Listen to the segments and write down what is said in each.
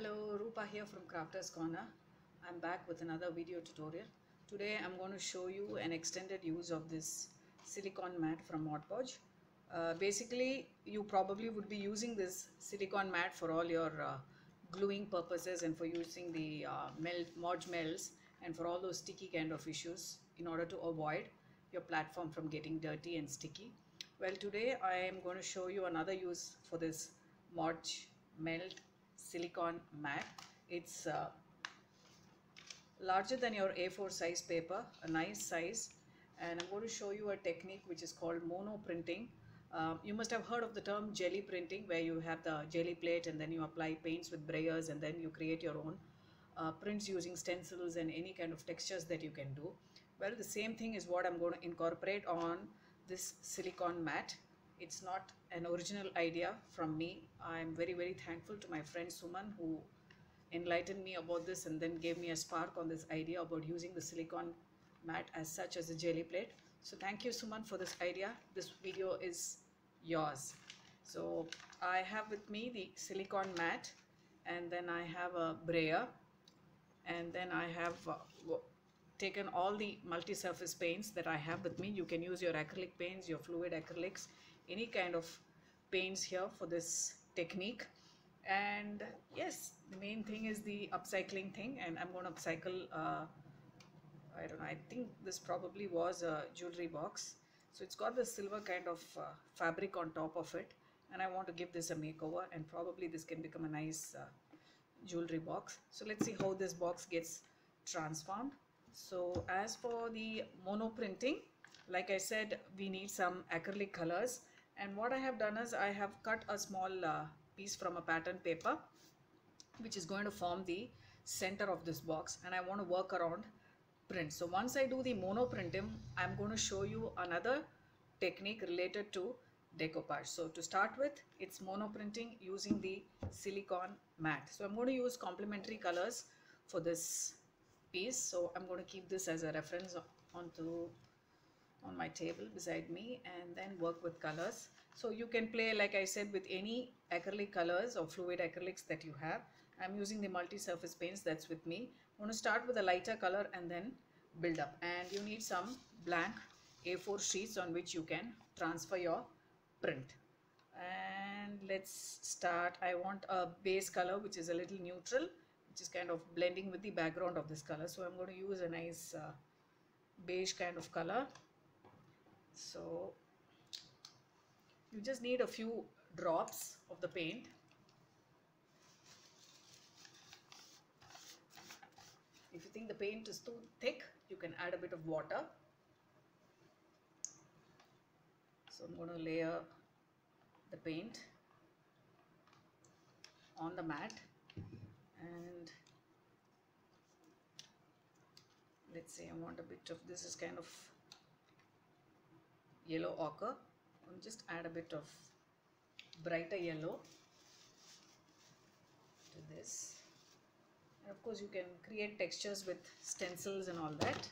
Hello, Rupa here from Crafters Corner. I'm back with another video tutorial. Today I'm going to show you an extended use of this silicone mat from Mod Podge. Uh, basically, you probably would be using this silicone mat for all your uh, gluing purposes and for using the uh, melt, Mod melts and for all those sticky kind of issues in order to avoid your platform from getting dirty and sticky. Well, today I am going to show you another use for this Mod melt silicone mat. It's uh, larger than your A4 size paper, a nice size. And I'm going to show you a technique which is called mono printing. Um, you must have heard of the term jelly printing where you have the jelly plate and then you apply paints with brayers and then you create your own uh, prints using stencils and any kind of textures that you can do. Well, the same thing is what I'm going to incorporate on this silicone mat. It's not an original idea from me. I'm very, very thankful to my friend Suman who enlightened me about this and then gave me a spark on this idea about using the silicone mat as such as a jelly plate. So thank you Suman for this idea. This video is yours. So I have with me the silicone mat and then I have a brayer and then I have uh, taken all the multi-surface paints that I have with me. You can use your acrylic paints, your fluid acrylics, any kind of paints here for this technique. And yes, the main thing is the upcycling thing and I'm going to upcycle, uh, I don't know, I think this probably was a jewelry box. So it's got the silver kind of uh, fabric on top of it and I want to give this a makeover and probably this can become a nice uh, jewelry box. So let's see how this box gets transformed. So as for the mono printing, like I said, we need some acrylic colors. And what I have done is I have cut a small uh, piece from a pattern paper, which is going to form the center of this box. And I want to work around print. So once I do the mono printing, I'm going to show you another technique related to decoupage. So to start with, it's mono printing using the silicone mat. So I'm going to use complementary colors for this piece so I'm going to keep this as a reference onto on my table beside me and then work with colors. So you can play like I said with any acrylic colors or fluid acrylics that you have. I'm using the multi-surface paints that's with me. I'm going to start with a lighter color and then build up. And you need some blank A4 sheets on which you can transfer your print. And let's start. I want a base color which is a little neutral which is kind of blending with the background of this color. So I'm going to use a nice uh, beige kind of color so you just need a few drops of the paint. If you think the paint is too thick you can add a bit of water. So I'm going to layer the paint on the mat and let's say I want a bit of this is kind of yellow ochre. And just add a bit of brighter yellow to this. And of course you can create textures with stencils and all that.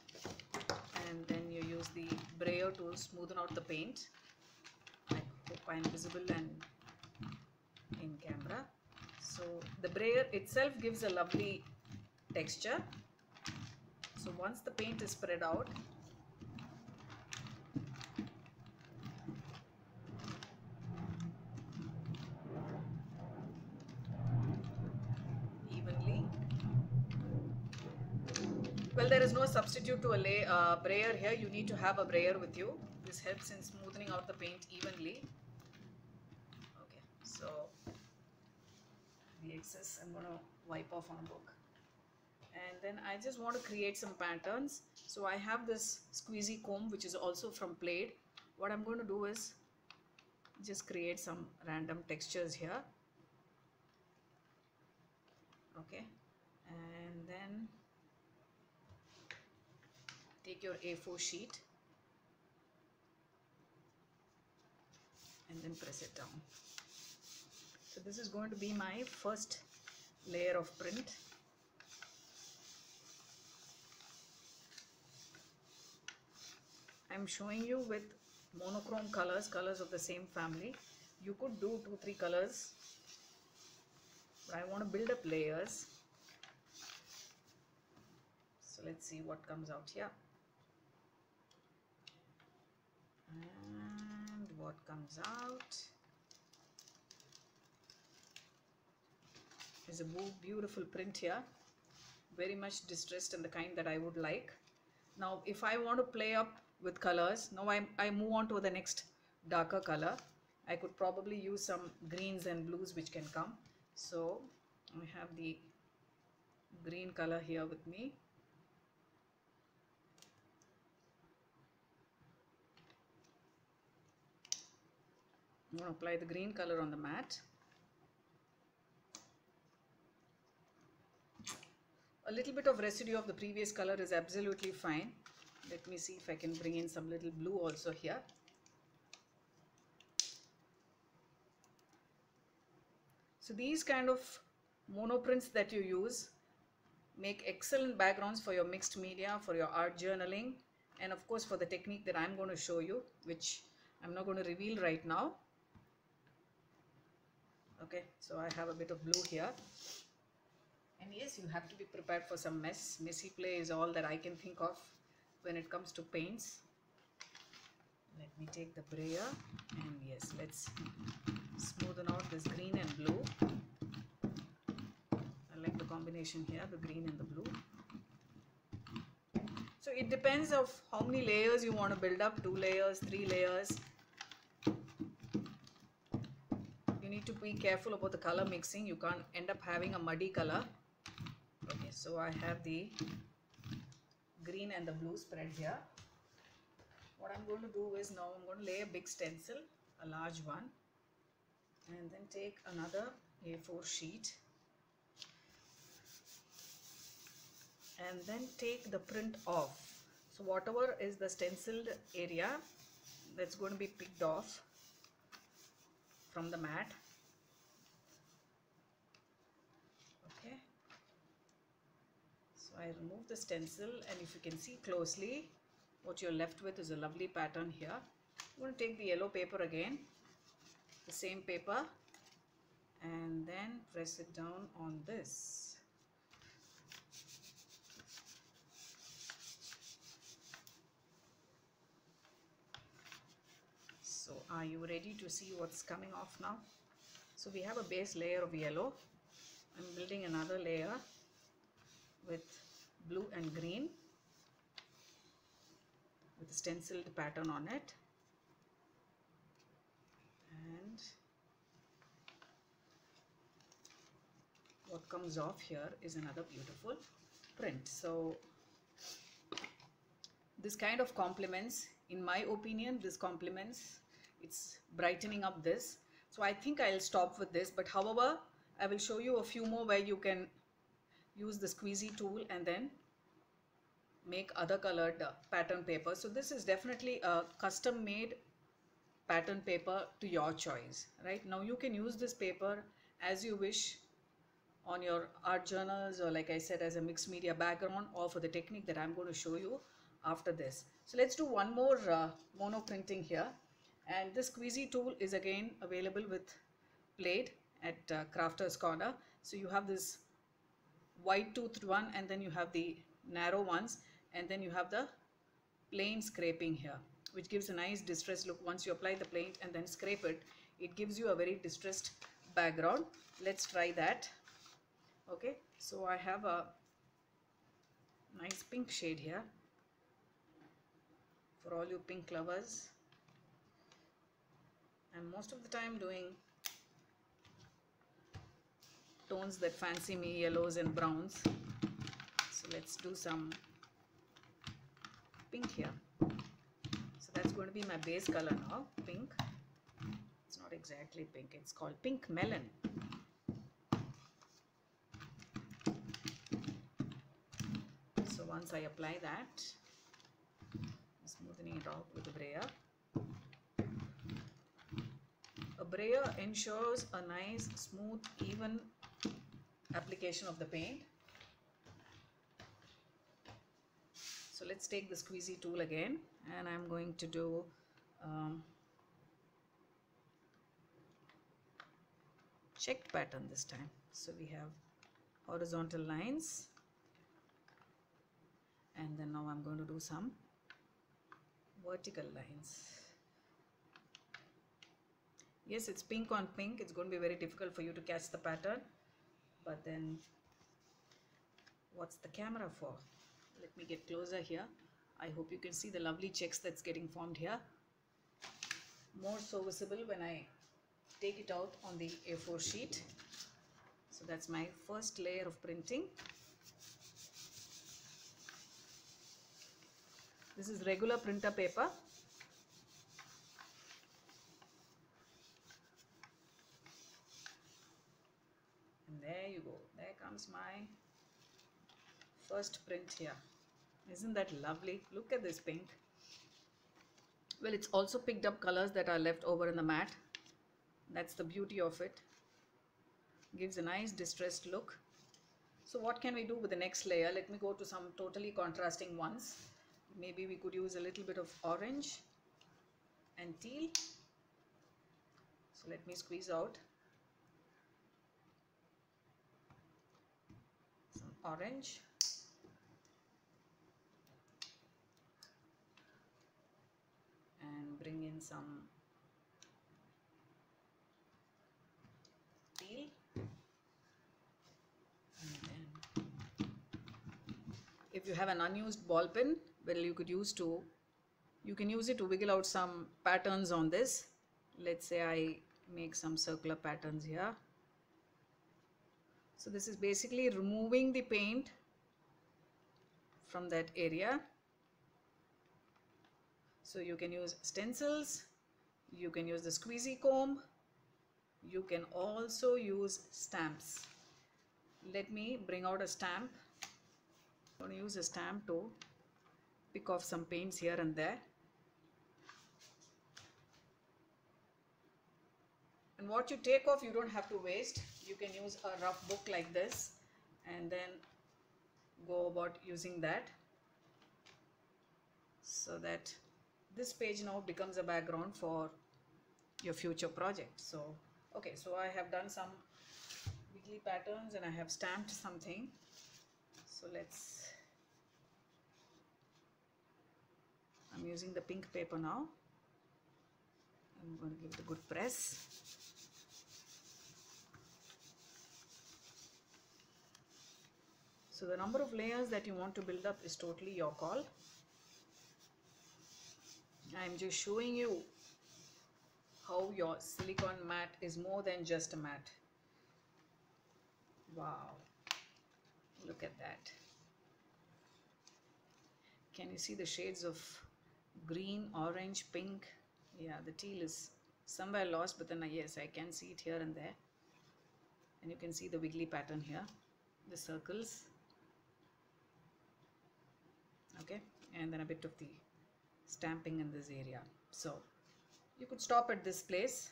And then you use the brayer to smoothen out the paint. I hope I'm visible and in camera. So the brayer itself gives a lovely texture. So once the paint is spread out evenly well there is no substitute to a lay uh, brayer here. You need to have a brayer with you. This helps in smoothing out the paint evenly. Okay so the excess I'm going to wipe off on a book. And then I just want to create some patterns. So I have this squeezy comb which is also from Plaid. What I'm going to do is just create some random textures here. Okay and then take your A4 sheet and then press it down. So this is going to be my first layer of print. I'm showing you with monochrome colors colors of the same family. You could do two three colors but I want to build up layers. So let's see what comes out here and what comes out. Is a beautiful print here. Very much distressed and the kind that I would like. Now if I want to play up with colors now I, I move on to the next darker color. I could probably use some greens and blues which can come. So I have the green color here with me I'm going to apply the green color on the mat? A little bit of residue of the previous color is absolutely fine. Let me see if I can bring in some little blue also here. So these kind of monoprints that you use make excellent backgrounds for your mixed media for your art journaling and of course for the technique that I'm going to show you which I'm not going to reveal right now okay so I have a bit of blue here. And yes you have to be prepared for some mess. Messy play is all that I can think of when it comes to paints. Let me take the brayer. And yes let's smoothen out this green and blue. I like the combination here the green and the blue. So it depends of how many layers you want to build up. Two layers three layers you need to be careful about the color mixing. You can't end up having a muddy color. Okay so I have the green and the blue spread here. What I'm going to do is now I'm going to lay a big stencil a large one and then take another A4 sheet. And then take the print off. So whatever is the stenciled area that's going to be picked off from the mat okay so I remove the stencil and if you can see closely what you're left with is a lovely pattern here. I'm going to take the yellow paper again the same paper and then press it down on this. So are you ready to see what's coming off now? So we have a base layer of yellow. I'm building another layer with blue and green with a stenciled pattern on it. And what comes off here is another beautiful print. So this kind of complements in my opinion this complements it's brightening up this. So I think I'll stop with this but however I will show you a few more where you can use the squeezy tool and then make other colored uh, pattern paper. So this is definitely a custom made pattern paper to your choice right? Now you can use this paper as you wish on your art journals or like I said as a mixed media background or for the technique that I'm going to show you after this. So let's do one more uh, mono printing here. And this squeezy tool is again available with Plaid at uh, Crafters Corner. So you have this wide toothed one and then you have the narrow ones and then you have the plain scraping here which gives a nice distressed look. Once you apply the paint and then scrape it it gives you a very distressed background. Let's try that. Okay so I have a nice pink shade here. For all you pink lovers I'm most of the time doing tones that fancy me yellows and browns. So let's do some pink here. So that's going to be my base color now pink. It's not exactly pink it's called pink melon. So once I apply that smoothing it out with a brayer. A brayer ensures a nice smooth even application of the paint. So let's take the squeezy tool again and I'm going to do um, checked pattern this time. So we have horizontal lines and then now I'm going to do some vertical lines. Yes it's pink on pink. It's going to be very difficult for you to catch the pattern but then what's the camera for? Let me get closer here. I hope you can see the lovely checks that's getting formed here. More so visible when I take it out on the A4 sheet. So that's my first layer of printing. This is regular printer paper and there you go there comes my first print here. Isn't that lovely? Look at this pink. Well it's also picked up colors that are left over in the mat that's the beauty of it. Gives a nice distressed look. So what can we do with the next layer? Let me go to some totally contrasting ones. Maybe we could use a little bit of orange and teal. So let me squeeze out some orange. And bring in some then if you have an unused ball pen well you could use to you can use it to wiggle out some patterns on this. Let's say I make some circular patterns here so this is basically removing the paint from that area. So you can use stencils you can use the squeezy comb you can also use stamps. Let me bring out a stamp. I'm going to use a stamp to pick off some paints here and there. And what you take off you don't have to waste you can use a rough book like this and then go about using that so that this page now becomes a background for your future project. So okay so I have done some wiggly patterns and I have stamped something. So let's I'm using the pink paper now. I'm going to give it a good press so the number of layers that you want to build up is totally your call I'm just showing you how your silicon mat is more than just a mat. Wow, look at that. Can you see the shades of green, orange, pink? Yeah, the teal is somewhere lost, but then uh, yes, I can see it here and there. And you can see the wiggly pattern here, the circles. Okay, and then a bit of the stamping in this area. So you could stop at this place.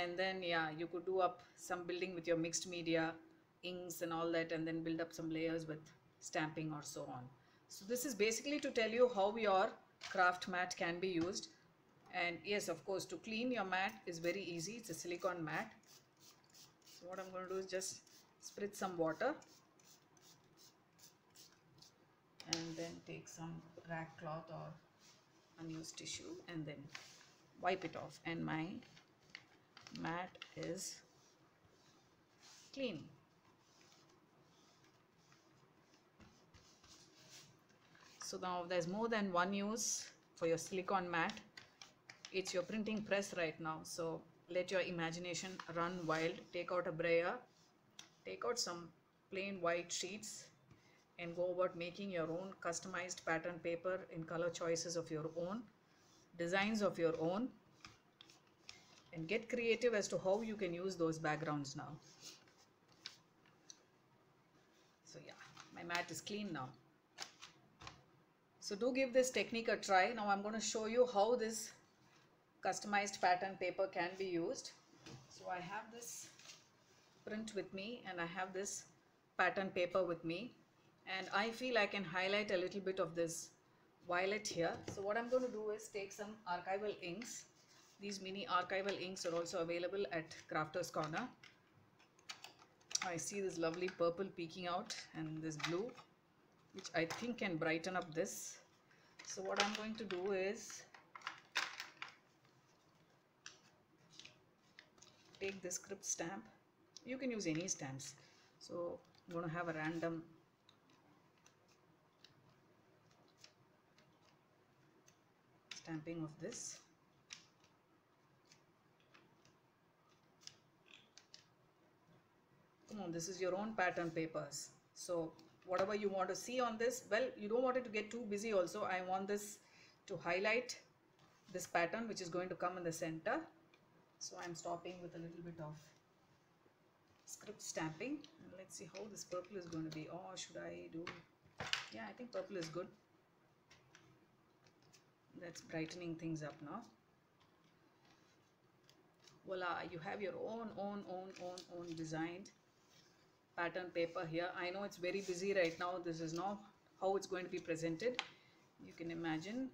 And then yeah you could do up some building with your mixed media inks and all that and then build up some layers with stamping or so on. So this is basically to tell you how your craft mat can be used. And yes of course to clean your mat is very easy. It's a silicone mat. So what I'm going to do is just spritz some water and then take some rag cloth or unused tissue and then wipe it off. And my mat is clean. So now there's more than one use for your silicone mat. It's your printing press right now. So let your imagination run wild. Take out a brayer. Take out some plain white sheets and go about making your own customized pattern paper in color choices of your own, designs of your own, and get creative as to how you can use those backgrounds now. So yeah, my mat is clean now. So do give this technique a try. Now I'm going to show you how this customized pattern paper can be used. So I have this print with me and I have this pattern paper with me and I feel I can highlight a little bit of this violet here. So what I'm going to do is take some archival inks. These mini archival inks are also available at Crafters Corner. I see this lovely purple peeking out and this blue which I think can brighten up this so what I'm going to do is take this script stamp you can use any stamps so I'm going to have a random stamping of this. Come on this is your own pattern papers. So whatever you want to see on this well you don't want it to get too busy also. I want this to highlight this pattern which is going to come in the center. So I'm stopping with a little bit of script stamping. And let's see how this purple is going to be. Or should I do? Yeah I think purple is good that's brightening things up now voila you have your own own own own own designed pattern paper here. I know it's very busy right now. This is not how it's going to be presented. You can imagine.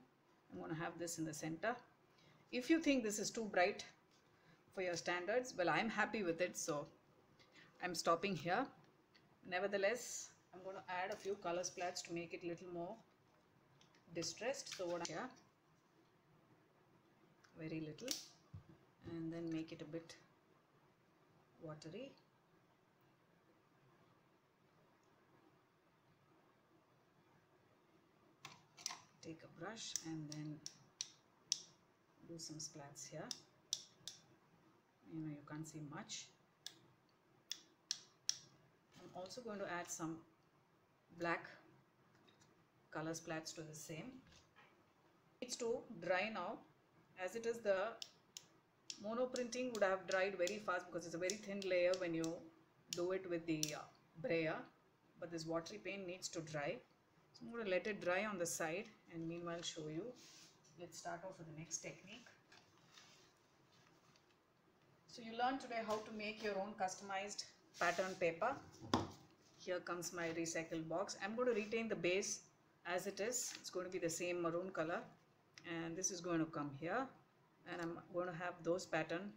I'm going to have this in the center. If you think this is too bright for your standards well I'm happy with it so I'm stopping here. Nevertheless I'm going to add a few color splats to make it a little more distressed. So what I here very little and then make it a bit watery. Take a brush and then do some splats here. You know you can't see much. I'm also going to add some black color splats to the same. It's to dry now as it is the mono printing would have dried very fast because it's a very thin layer when you do it with the uh, brayer. But this watery paint needs to dry. So I'm going to let it dry on the side and meanwhile show you. Let's start off with the next technique. So you learned today how to make your own customized pattern paper. Here comes my recycled box. I'm going to retain the base as it is. It's going to be the same maroon color and this is going to come here. And I'm going to have those pattern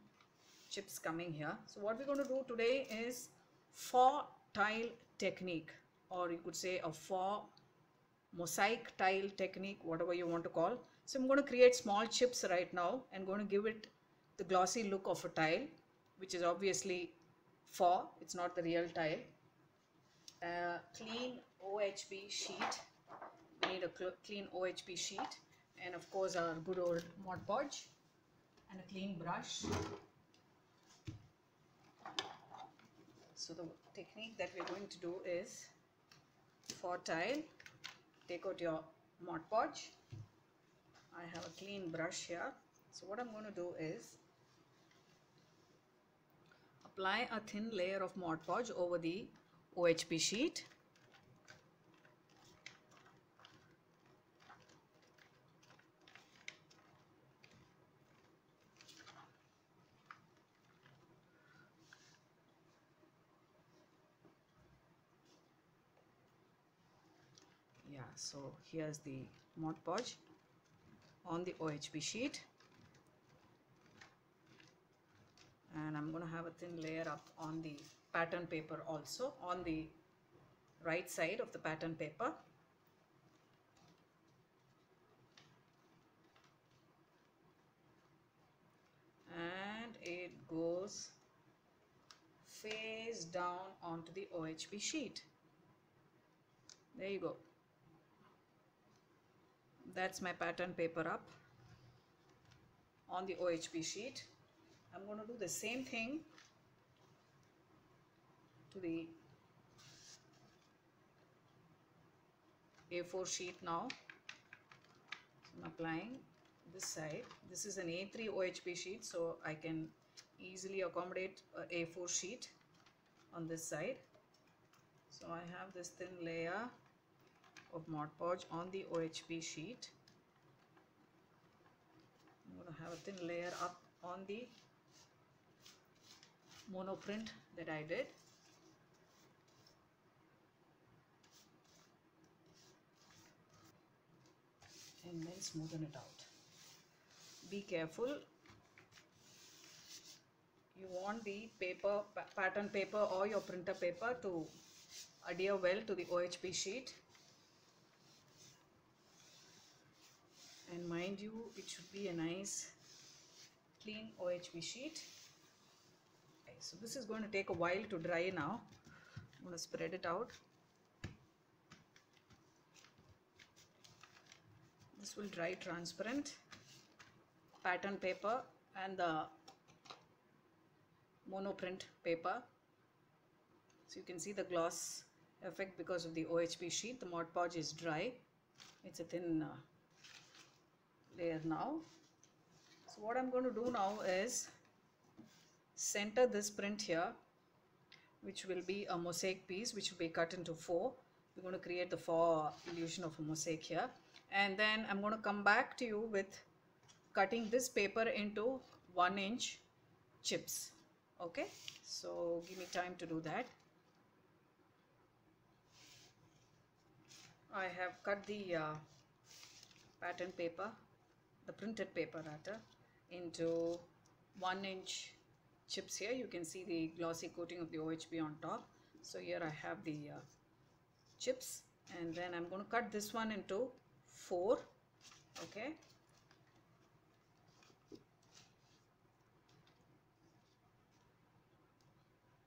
chips coming here. So what we're going to do today is faux tile technique or you could say a faux mosaic tile technique whatever you want to call. So I'm going to create small chips right now and going to give it the glossy look of a tile which is obviously faux it's not the real tile. Uh, clean OHP sheet. We need a clean OHP sheet and of course our good old Mod Podge and a clean brush. So the technique that we're going to do is faux tile. Take out your Mod Podge. I have a clean brush here. So what I'm going to do is apply a thin layer of Mod Podge over the OHP sheet yeah so here's the Mod Podge on the OHP sheet. And I'm going to have a thin layer up on the pattern paper also on the right side of the pattern paper. And it goes face down onto the OHP sheet. There you go that's my pattern paper up on the OHP sheet. I'm going to do the same thing to the A4 sheet now. So I'm applying this side. This is an A3 OHP sheet so I can easily accommodate a A4 sheet on this side. So I have this thin layer of Mod Podge on the OHP sheet. I'm going to have a thin layer up on the monoprint that I did. And then smoothen it out. Be careful. You want the paper pa- pattern paper or your printer paper to adhere well to the OHP sheet and mind you it should be a nice clean OHP sheet. Okay, so this is going to take a while to dry now. I'm going to spread it out. This will dry transparent. Pattern paper and the monoprint paper. So you can see the gloss effect because of the OHP sheet. The Mod Podge is dry. It's a thin uh, layer now. So what I'm going to do now is center this print here which will be a mosaic piece which will be cut into four. We're going to create the faux illusion of a mosaic here. And then I'm going to come back to you with cutting this paper into one inch chips. Okay? So give me time to do that. I have cut the uh, pattern paper the printed paper rather into one inch chips here. You can see the glossy coating of the OHP on top. So here I have the uh, chips. And then I'm going to cut this one into four. Okay.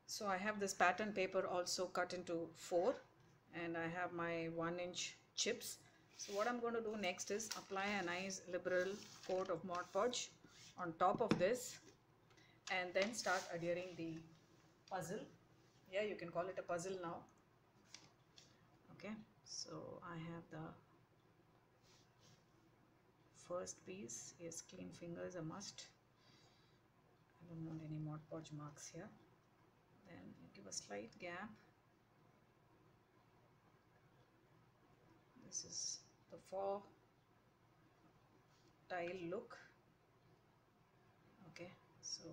So I have this pattern paper also cut into four. And I have my one inch chips so what I'm going to do next is apply a nice liberal coat of Mod Podge on top of this and then start adhering the puzzle. Yeah you can call it a puzzle now. Okay so I have the first piece. Yes clean fingers a must. I don't want any Mod Podge marks here. Then give a slight gap. This is the faux tile look. Okay so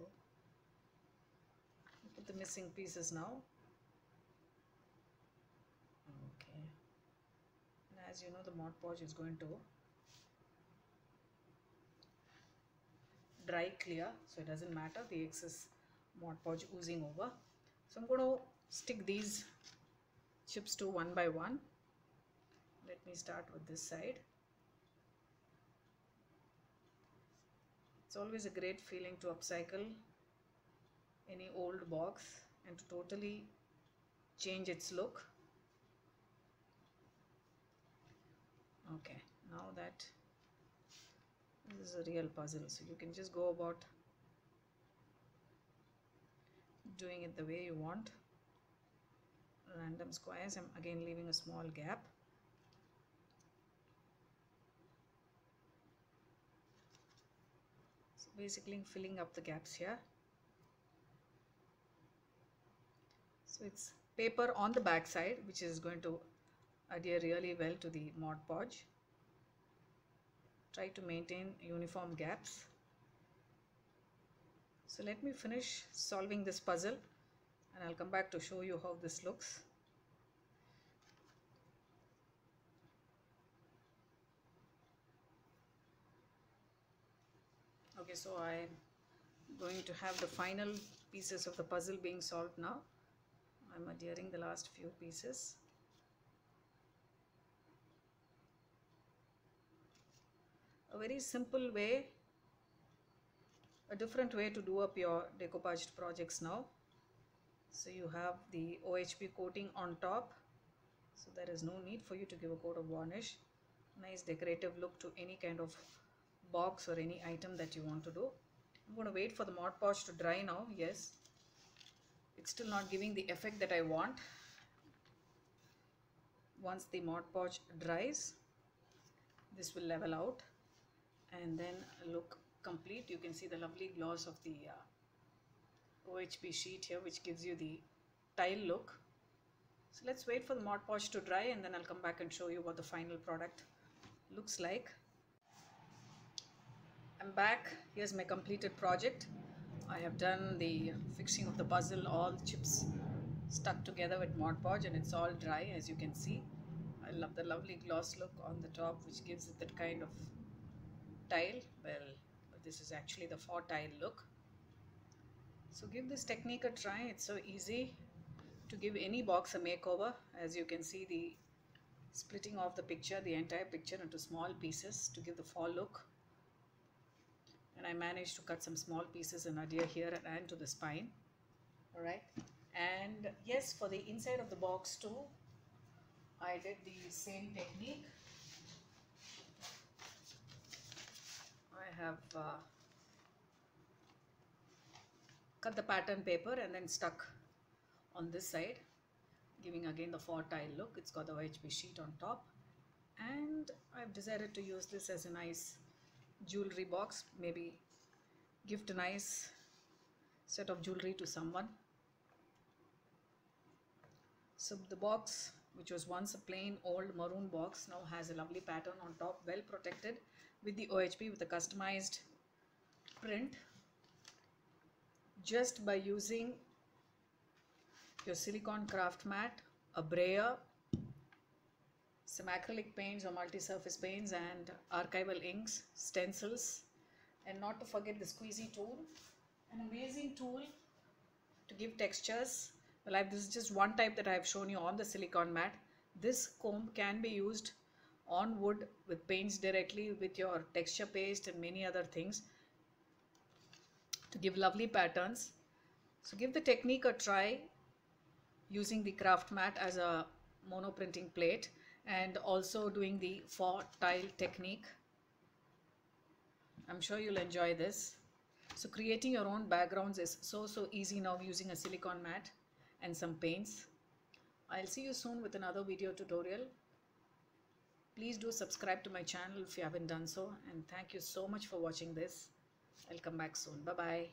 put the missing pieces now. Okay. And as you know the Mod Podge is going to dry clear so it doesn't matter. The excess Mod Podge oozing over. So I'm going to stick these chips to one by one let me start with this side. It's always a great feeling to upcycle any old box and to totally change its look. Okay now that this is a real puzzle so you can just go about doing it the way you want. Random squares I'm again leaving a small gap basically filling up the gaps here. So it's paper on the back side which is going to adhere really well to the Mod Podge. Try to maintain uniform gaps. So let me finish solving this puzzle and I'll come back to show you how this looks okay so I'm going to have the final pieces of the puzzle being solved now. I'm adhering the last few pieces. A very simple way a different way to do up your decoupaged projects now. So you have the OHP coating on top. So there is no need for you to give a coat of varnish. Nice decorative look to any kind of box or any item that you want to do. I'm going to wait for the Mod Podge to dry now yes. It's still not giving the effect that I want. Once the Mod Podge dries this will level out and then look complete. You can see the lovely gloss of the uh, OHP sheet here which gives you the tile look. So let's wait for the Mod Podge to dry and then I'll come back and show you what the final product looks like I'm back here's my completed project I have done the fixing of the puzzle all the chips stuck together with Mod Podge and it's all dry as you can see I love the lovely gloss look on the top which gives it that kind of tile well this is actually the faux tile look So give this technique a try. It's so easy to give any box a makeover. As you can see the splitting off the picture, the entire picture into small pieces to give the faux look. And I managed to cut some small pieces and adhere here and to the spine. Alright. And yes, for the inside of the box too, I did the same technique. I have uh, cut the pattern paper and then stuck on this side giving again the faux tile look it's got the OHP sheet on top and I've decided to use this as a nice jewelry box maybe gift a nice set of jewelry to someone. So the box which was once a plain old maroon box now has a lovely pattern on top well protected with the OHP with a customized print. Just by using your silicone craft mat, a brayer, some acrylic paints or multi-surface paints and archival inks, stencils and not to forget the squeezy tool, an amazing tool to give textures. Well, I've, this is just one type that I've shown you on the silicone mat. This comb can be used on wood with paints directly with your texture paste and many other things to give lovely patterns. So give the technique a try using the craft mat as a mono printing plate and also doing the faux tile technique. I'm sure you'll enjoy this. So creating your own backgrounds is so so easy now using a silicone mat and some paints. I'll see you soon with another video tutorial. Please do subscribe to my channel if you haven't done so and thank you so much for watching this. I'll come back soon. Bye-bye.